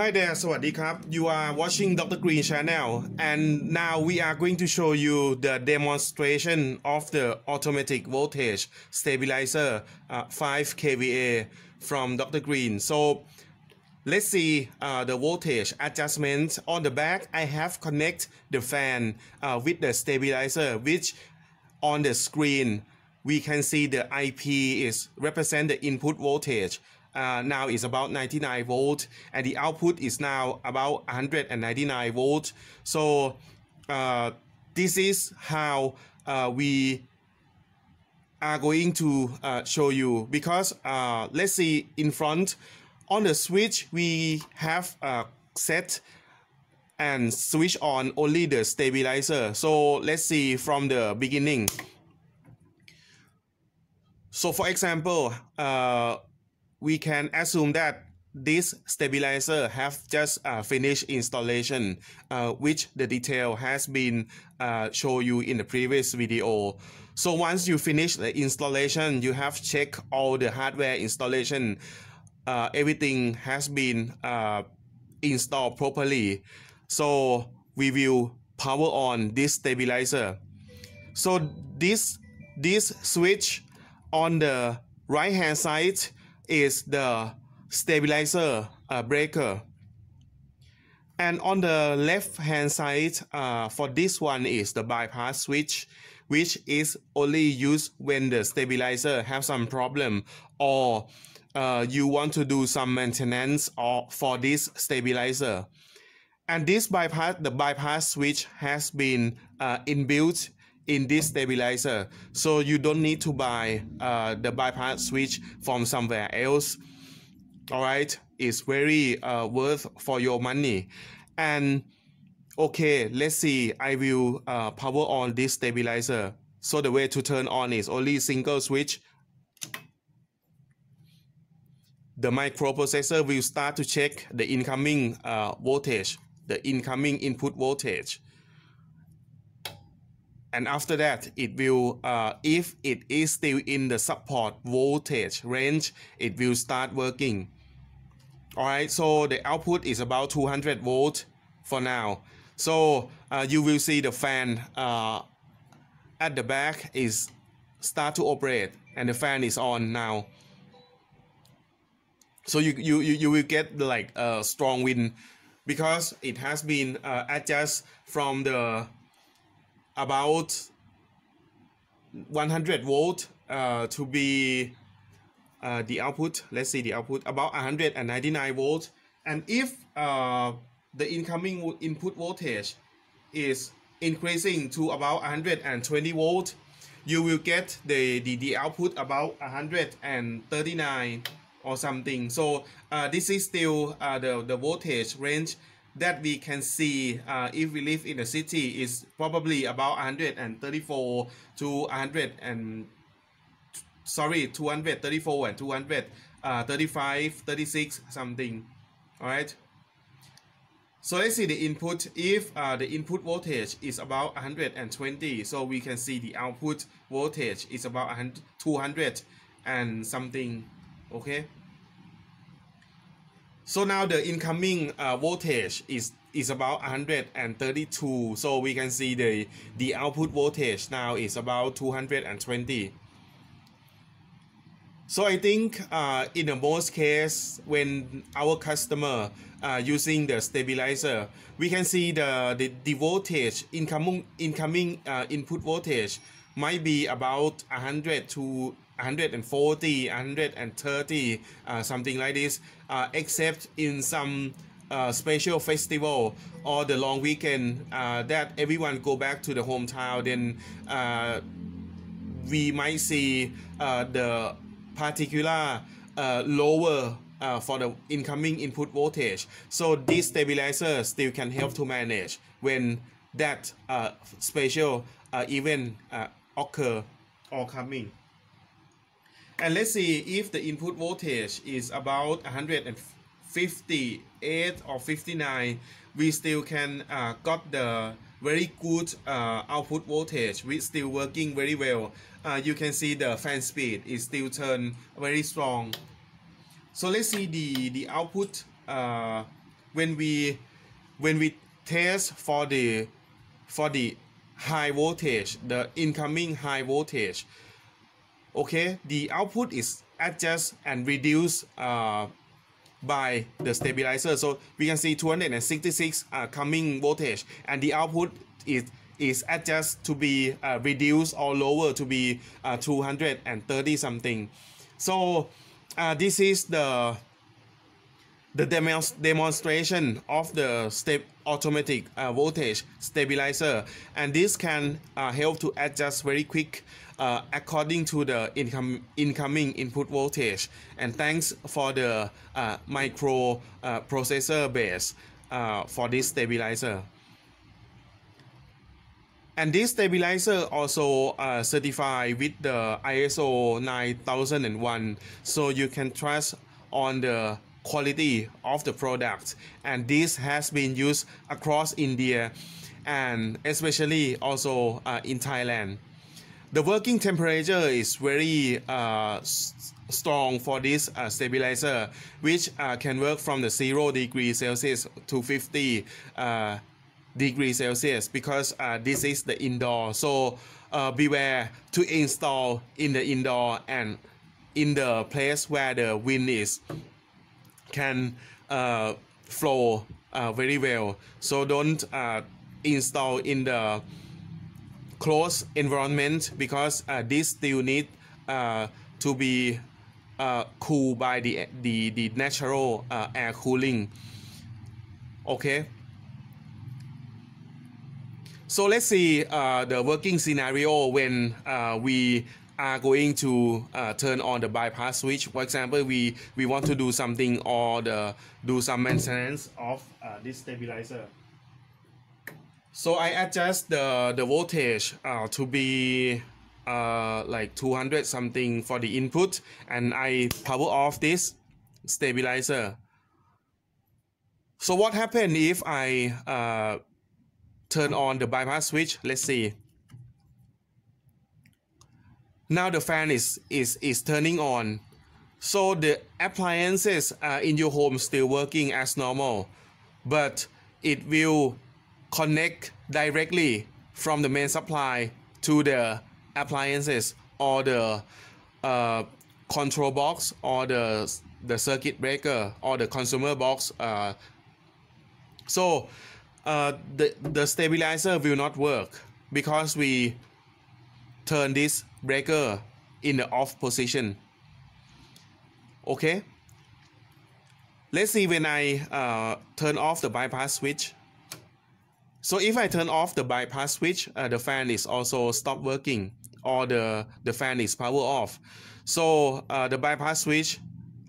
Hi there สวัสดีครับ You are watching Dr. Green Channel and now we are going to show you the demonstration of the automatic voltage stabilizer uh, 5 kVA from Dr. Green so let's see uh, the voltage adjustment on the back I have connect the fan uh, with the stabilizer which on the screen we can see the IP is represent the input voltage uh, now is about 99 volt and the output is now about 199 volt. So uh, this is how uh, we are going to uh, show you. Because uh, let's see in front on the switch we have uh, set and switch on only the stabilizer. So let's see from the beginning. So for example uh, we can assume that this stabilizer have just uh, finished installation uh, which the detail has been uh, show you in the previous video. So once you finish the installation you have checked all the hardware installation uh, everything has been uh, installed properly. So we will power on this stabilizer. So this this switch on the right hand side is the stabilizer uh, breaker. And on the left hand side uh, for this one is the bypass switch which is only used when the stabilizer have some problem or uh, you want to do some maintenance or for this stabilizer. And this bypass the bypass switch has been uh, inbuilt in this stabilizer. So you don't need to buy uh, the bypass switch from somewhere else. All right? It's very uh, worth for your money. And okay let's see. I will uh, power on this stabilizer. So the way to turn on is only single switch. The microprocessor will start to check the incoming uh, voltage the incoming input voltage and after that it will uh, if it is still in the support voltage range it will start working. All right so the output is about 200 volt for now. So uh, you will see the fan uh, at the back is start to operate and the fan is on now. So you you you, will get like a strong wind because it has been uh, adjusted from the about 100 volt uh, to be uh, the output let's see the output about 199 volt. And if uh, the incoming input voltage is increasing to about 120 volt you will get the, the, the output about 139 or something. So uh, this is still uh, the, the voltage range that we can see uh, if we live in the city is probably about 134 to 100 and sorry 234 and 235 36 something. All right so let's see the input. If uh, the input voltage is about 120 so we can see the output voltage is about 200 and something. Okay so now the incoming uh, voltage is is about 132. So we can see the the output voltage now is about 220. So I think uh, in the most case when our customer uh, using the stabilizer, we can see the, the, the voltage incoming incoming uh, input voltage might be about 100 to 140 130 uh, something like this uh, except in some uh, special festival or the long weekend uh, that everyone go back to the hometown then uh, we might see uh, the particular lower for the incoming input voltage. So this stabilizer still can help to manage when that special event occur. Or coming and let's see if the input voltage is about 158 or 59 we still can uh, got the very good uh, output voltage. We still working very well. Uh, you can see the fan speed is still turn very strong. So let's see the the output uh, when we when we test for the for the high voltage the incoming high voltage okay the output is adjust and reduce uh, by the stabilizer. So we can see 266 uh, coming voltage and the output is is adjust to be uh, reduced or lower to be uh, 230 something. So uh, this is the the demonstration of the step automatic uh, voltage stabilizer. And this can uh, help to adjust very quick uh, according to the incoming input voltage. And thanks for the uh, micro uh, processor base uh, for this stabilizer. And this stabilizer also certified with the ISO 9001 so you can trust on the quality of the product. And this has been used across India and especially also uh, in Thailand. The working temperature is very uh, strong for this uh, stabilizer which uh, can work from the 0 degree Celsius to 50 uh, degree Celsius because uh, this is the indoor. So beware to install in the indoor and in the place where the wind is can uh, flow uh, very well. So don't uh, install in the closed environment because this still need to be uh, cool by the, the, the natural uh, air cooling. Okay. So let's see uh, the working scenario when we are going to uh, turn on the bypass switch. For example, we, we want to do something or the, do some maintenance of uh, this stabilizer. So I adjust the, the voltage uh, to be uh, like 200 something for the input and I power off this stabilizer. So what happened if I uh, turn on the bypass switch? Let's see. Now the fan is, is, is turning on. So the appliances uh, in your home still working as normal, but it will connect directly from the main supply to the appliances or the uh, control box or the, the circuit breaker or the consumer box. Uh, so uh, the, the stabilizer will not work because we turn this breaker in the off position. Okay? Let's see when I uh, turn off the bypass switch. So if I turn off the bypass switch uh, the fan is also stop working or the the fan is power off. So uh, the bypass switch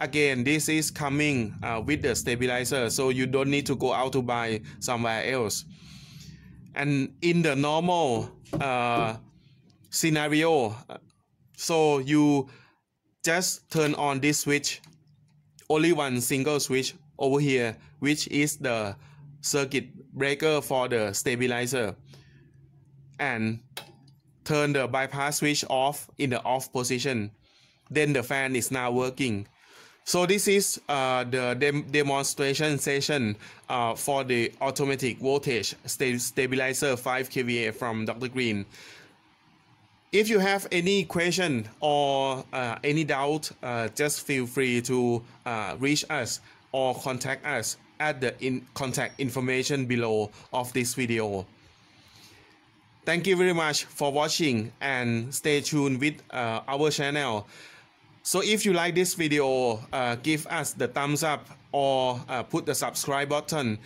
again this is coming uh, with the stabilizer so you don't need to go out to buy somewhere else. And in the normal uh, scenario. So you just turn on this switch only one single switch over here which is the circuit breaker for the stabilizer. And turn the bypass switch off in the off position. Then the fan is now working. So this is uh, the dem demonstration session uh, for the automatic voltage st stabilizer 5 kVA from Dr. Green if you have any question or uh, any doubt, uh, just feel free to uh, reach us or contact us at the in contact information below of this video. Thank you very much for watching and stay tuned with uh, our channel. So if you like this video, uh, give us the thumbs up or uh, put the subscribe button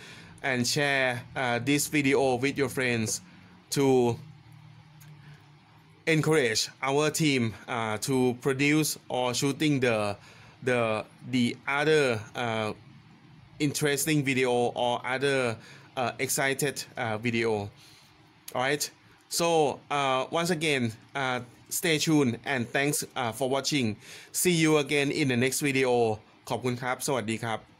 and share this video with your friends to encourage our team uh, to produce or shooting the the the other uh, interesting video or other uh, excited uh, video. All right so uh, once again uh, stay tuned and thanks for watching. See you again in the next video. ขอบคุณครับ สวัสดีครับ